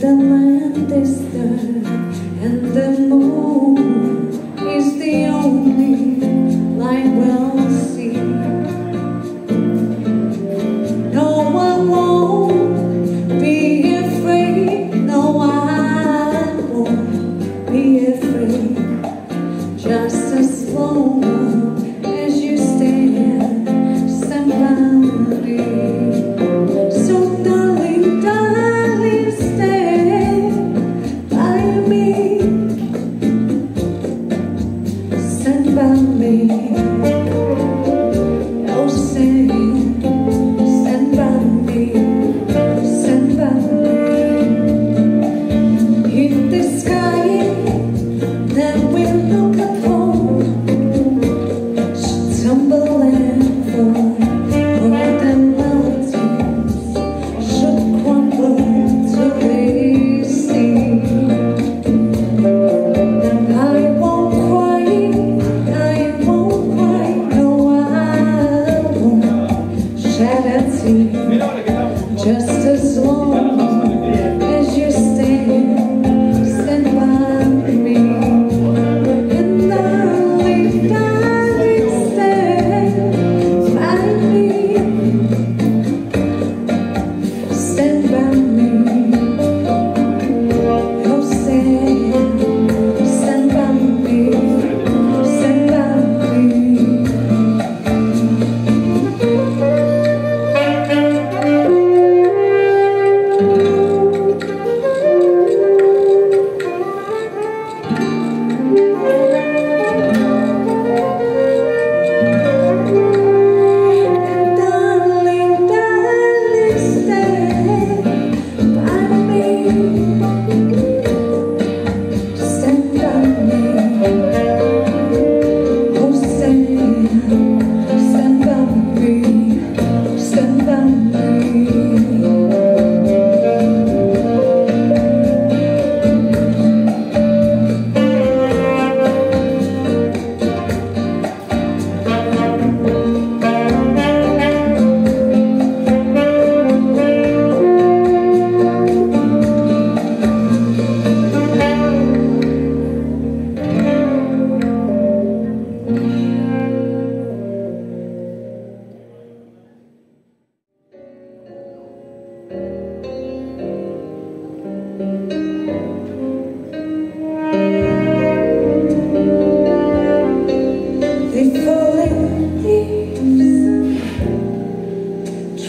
the land is dark and the moon me.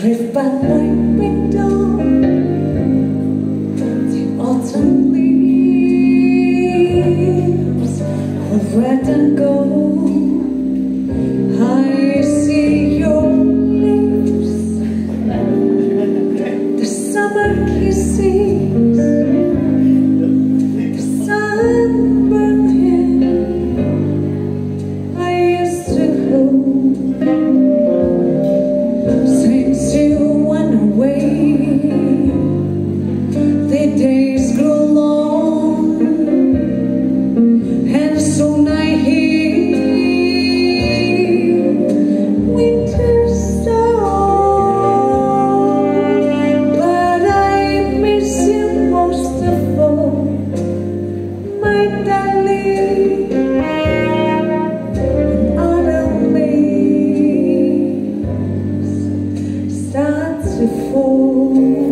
drift by my window. The autumn leaves have reddened 风